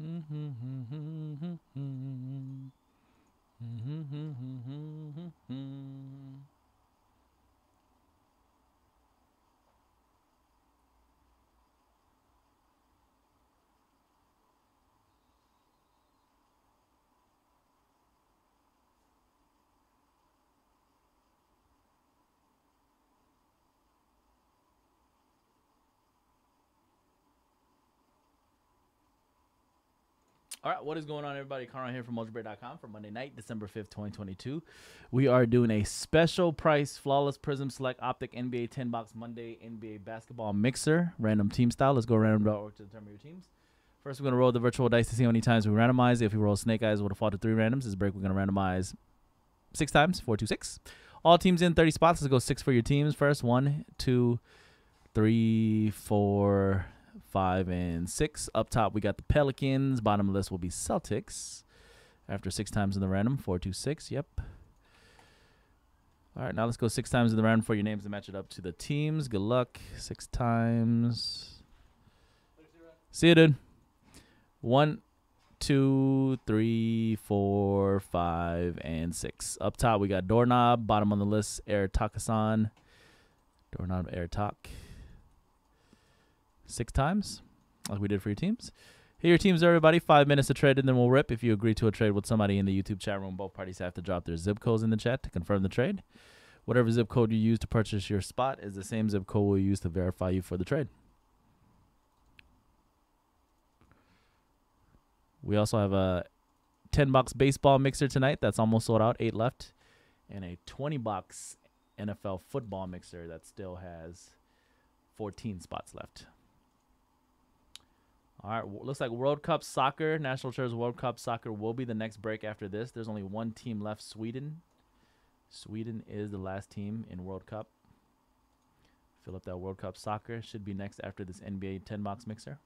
Mm-hmm. mm-hmm. All right, what is going on, everybody? Carl here from Mojobreak.com for Monday night, December 5th, 2022. We are doing a special price Flawless Prizm Select Optic NBA 10 box Monday NBA basketball mixer, random team style. Let's go random.org to determine your teams. First, we're going to roll the virtual dice to see how many times we randomize. If we roll Snake Eyes, we'll default to three randoms. This break, we're going to randomize six times, four, two, six. All teams in 30 spots. Let's go six for your teams first. One, two, three, four, five, and six. Up top, we got the Pelicans. Bottom of the list will be Celtics. After six times in the random, four, two, six. Yep. All right, now let's go six times in the random for your names to match it up to the teams. Good luck. Six times. See you, dude. One, two, three, four, five, and six. Up top, we got Doorknob. Bottom on the list, Air Takasan. Doorknob, Air Talk six times, like we did for your teams. Here, your teams, everybody. Five minutes to trade, and then we'll rip. If you agree to a trade with somebody in the YouTube chat room, both parties have to drop their zip codes in the chat to confirm the trade. Whatever zip code you use to purchase your spot is the same zip code we'll use to verify you for the trade. We also have a 10 box baseball mixer tonight that's almost sold out, eight left, and a 20 box NFL football mixer that still has 14 spots left. All right, looks like World Cup soccer, National Treasures World Cup soccer will be the next break after this. There's only one team left, Sweden. Sweden is the last team in World Cup. Fill up that World Cup soccer. Should be next after this NBA 10 box mixer.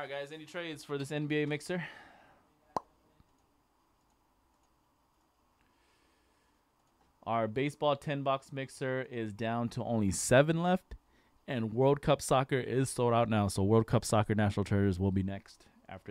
All right, guys. Any trades for this NBA mixer? Our baseball 10 box mixer is down to only seven left, and World Cup soccer is sold out now. So, World Cup soccer national treasures will be next after.